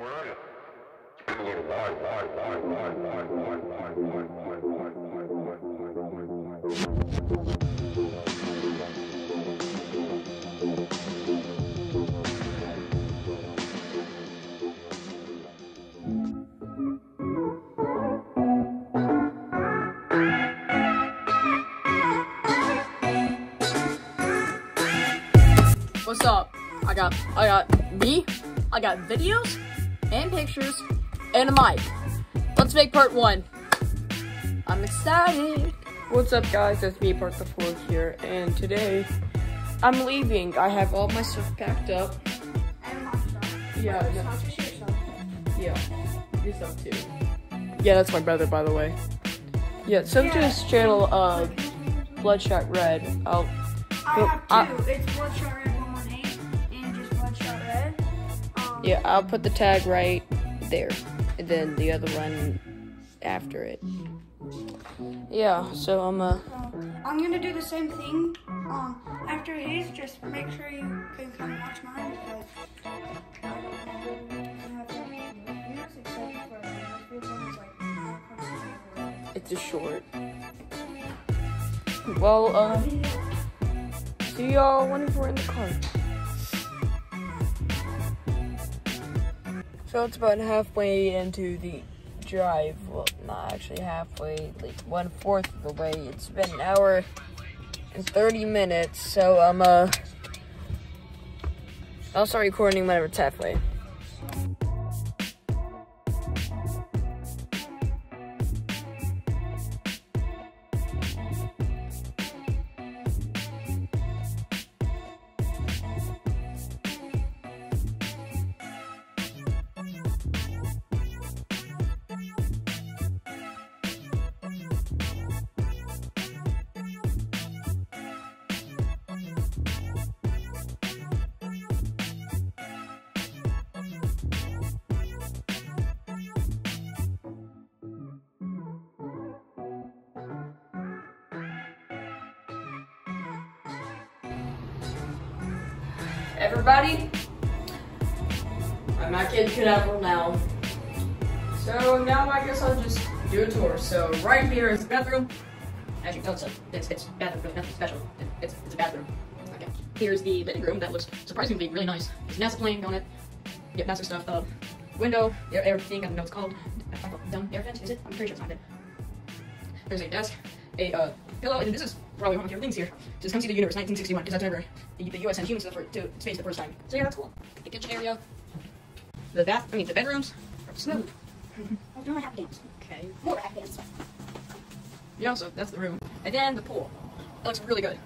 What's up? I got I got me, I got videos and pictures and a mic. Let's make part one. I'm excited. What's up, guys? It's me, Part the Fourth here, and today I'm leaving. I have all my stuff packed up. Yeah, no- yeah, your stuff too. Yeah, that's my brother, by the way. Yeah, sub to his channel, uh, Bloodshot Red. I'll. I have I- two. it's Bloodshot Red Yeah, I'll put the tag right there, and then the other one after it. Yeah, so I'm uh. I'm gonna do the same thing. Um, after his, just make sure you can come watch mine because I don't have any views except for this one is like not coming It's a short. Well, um, see y'all whenever we're in the car. So it's about halfway into the drive. Well, not actually halfway, like one fourth of the way. It's been an hour and 30 minutes, so I'm, uh, I'll start recording whenever it's halfway. Everybody, I'm at Cape Canaveral now. So now I guess I'll just do a tour. So right here is the bathroom. Actually, no, it's a, it's, it's bathroom, nothing special. It, it's, it's a bathroom. Okay. Here's the living room that looks surprisingly really nice. There's NASA plane on it. Yeah, NASA stuff. Uh, window, air, everything, I don't know what it's called. Dumb air vent, is it? I'm pretty sure it's not it. There's a desk, a uh, pillow, and this is probably one of my favorite things here. Just come see the universe, 1961, because that's whenever the, the U.S. sent humans to, to space the first time. So yeah, that's cool. The kitchen area, the bath, I mean the bedrooms, smooth. I don't have dance. Okay. More have dance. Yeah, so that's the room. And then the pool. That looks really good.